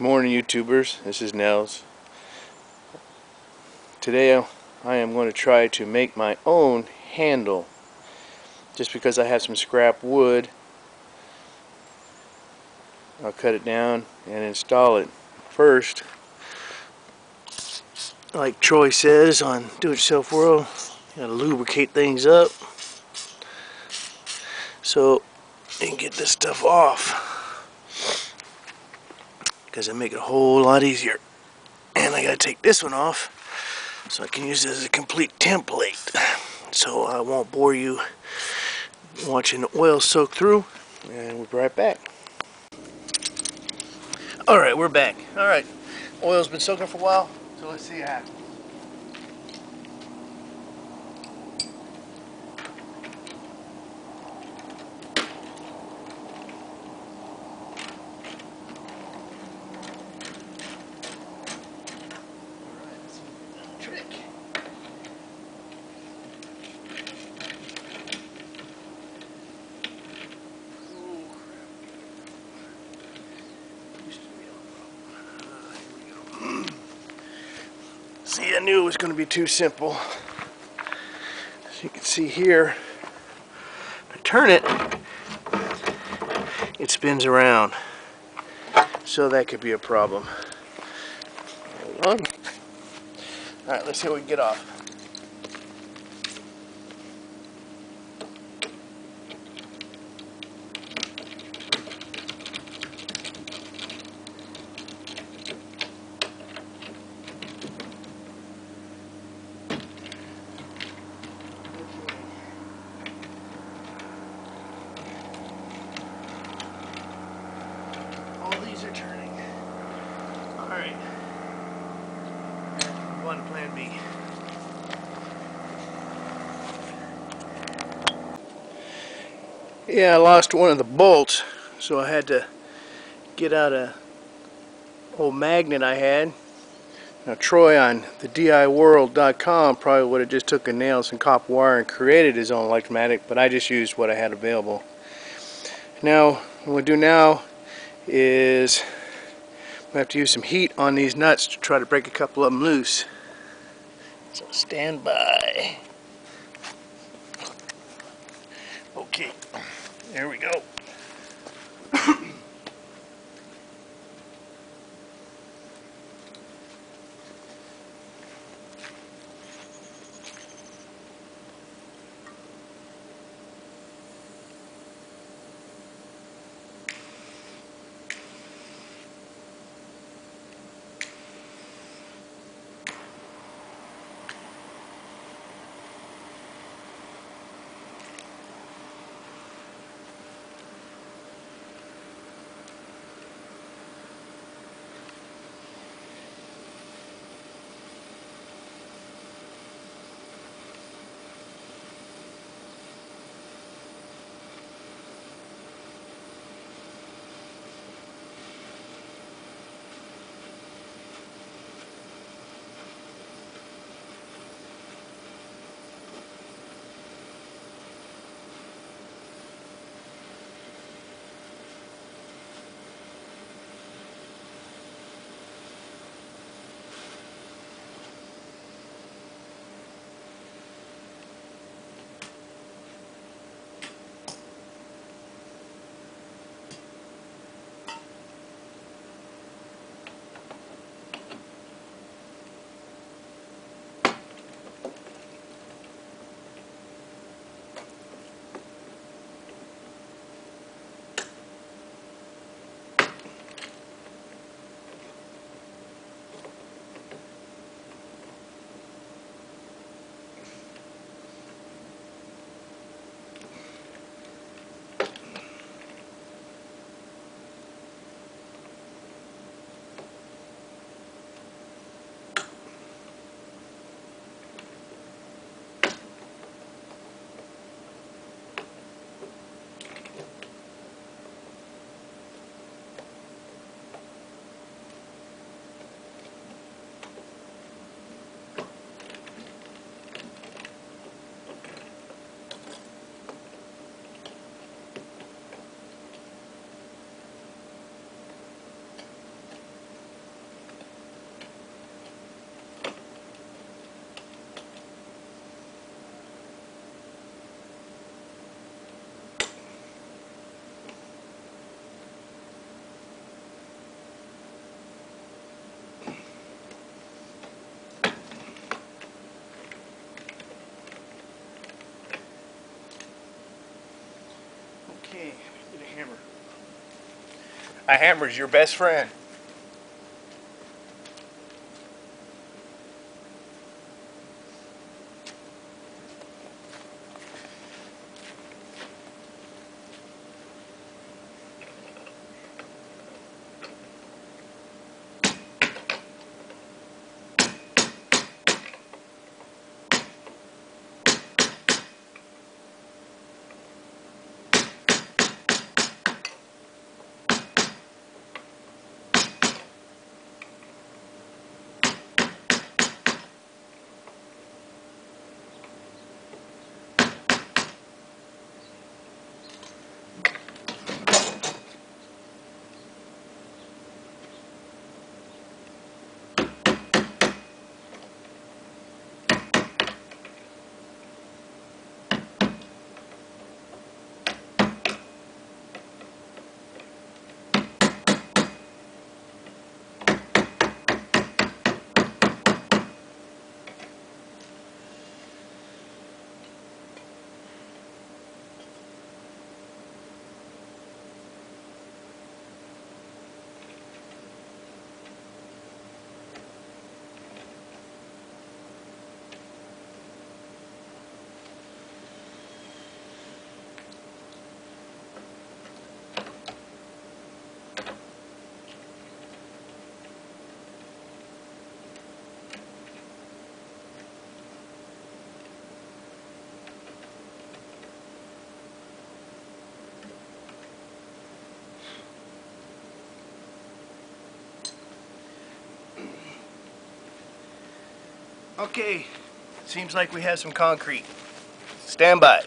Morning YouTubers, this is Nels. Today I am going to try to make my own handle. Just because I have some scrap wood I'll cut it down and install it. First like Troy says on Do-It-Yourself World you gotta lubricate things up so you can get this stuff off because it make it a whole lot easier. And I gotta take this one off so I can use it as a complete template. So I won't bore you watching the oil soak through and we'll be right back. Alright we're back. Alright oil's been soaking for a while so let's see what happens See, I knew it was going to be too simple. As you can see here, I turn it, it spins around. So that could be a problem. Alright, let's see what we get off. Yeah, I lost one of the bolts, so I had to get out a old magnet I had. Now Troy on the DIWorld.com probably would have just took a nail and copper wire and created his own electromatic, but I just used what I had available. Now, what we'll do now is we have to use some heat on these nuts to try to break a couple of them loose. So stand by. Okay, there we go. hammer. A hammer is your best friend. Okay, seems like we have some concrete. Stand by.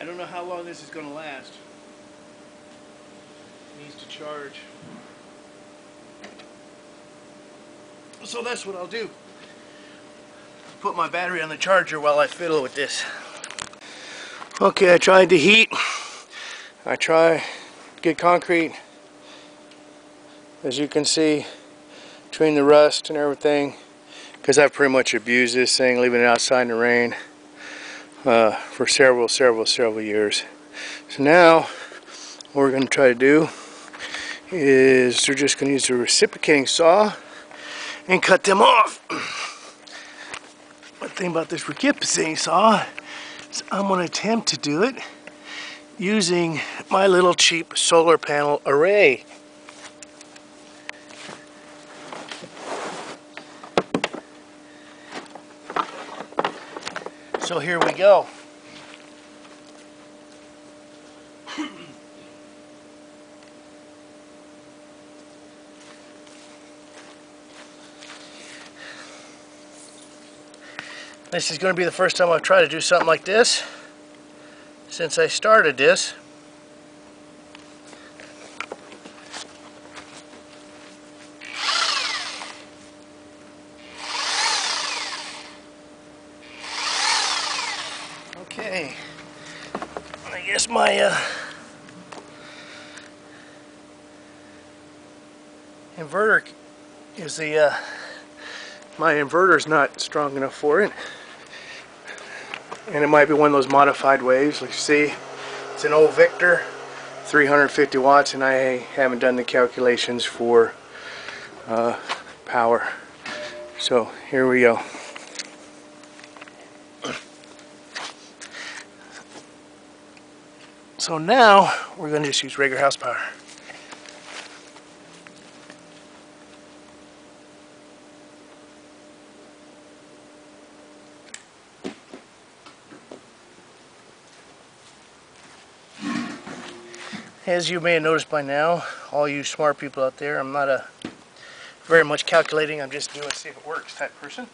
I don't know how long this is going to last. It needs to charge. So that's what I'll do. Put my battery on the charger while I fiddle with this. Okay, I tried the heat. I try get concrete. As you can see, between the rust and everything, because I've pretty much abused this thing, leaving it outside in the rain uh, for several, several, several years. So now, what we're going to try to do is we're just going to use a reciprocating saw and cut them off. One thing about this reciprocating saw is I'm going to attempt to do it using my little cheap solar panel array. So here we go. This is going to be the first time I've tried to do something like this since I started this. Okay, I guess my uh, inverter is the uh, my inverter's not strong enough for it. and it might be one of those modified waves. Like you see, it's an old Victor, 350 watts, and I haven't done the calculations for uh, power. So here we go. So now we're going to just use regular house power. As you may have noticed by now, all you smart people out there, I'm not a very much calculating, I'm just doing see if it works type person.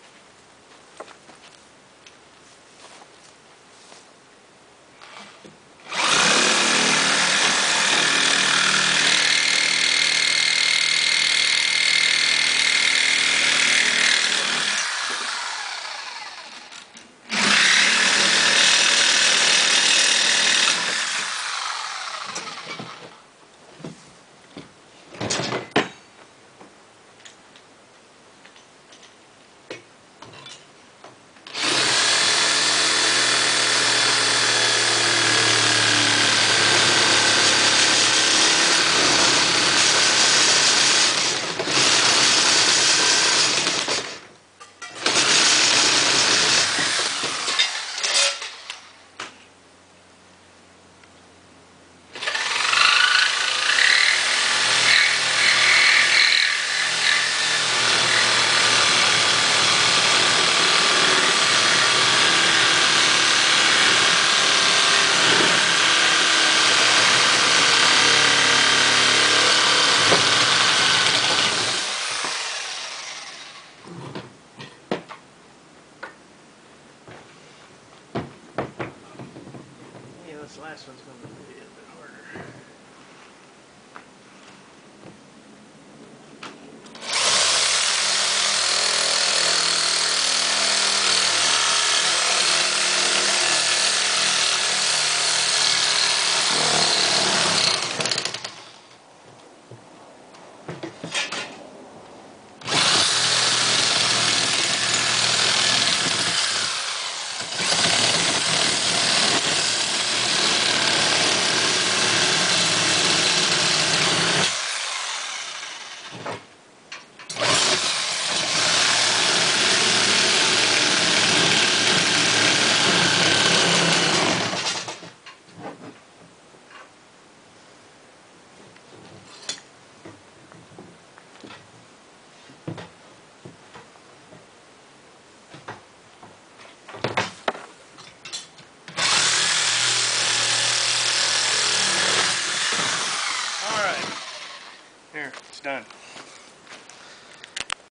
Yeah, this last one's going to be